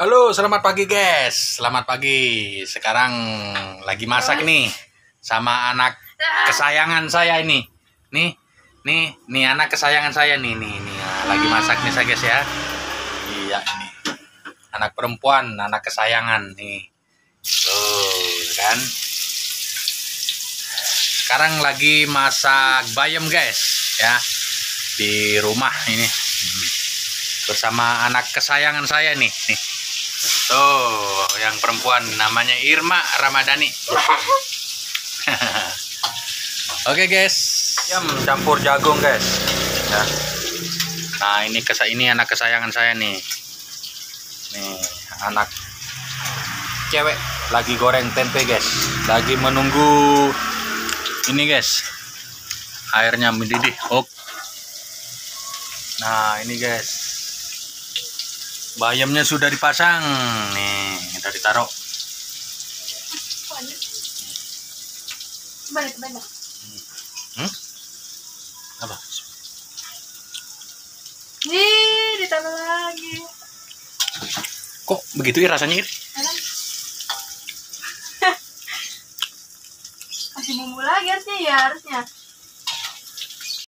Halo, selamat pagi guys. Selamat pagi. Sekarang lagi masak nih sama anak kesayangan saya ini. Nih, nih, nih anak kesayangan saya nih, nih, nih. Nah, lagi masak nih saya guys ya. Iya ini. Anak perempuan, anak kesayangan nih. Tuh, kan. Sekarang lagi masak bayam guys, ya. Di rumah ini. Hmm. Bersama anak kesayangan saya nih, nih. Tuh, yang perempuan namanya Irma Ramadhani. Oke guys, ayam campur jagung guys. Ya. Nah ini kesa ini anak kesayangan saya nih. Nih anak cewek lagi goreng tempe guys. Lagi menunggu ini guys. Airnya mendidih. Oh. Nah ini guys bayamnya sudah dipasang nih kita ditaruh hmm? apa Nih, ditambah lagi. kok begitu ya rasanya Ir? Kasih bumbu lagi harusnya ya, harusnya.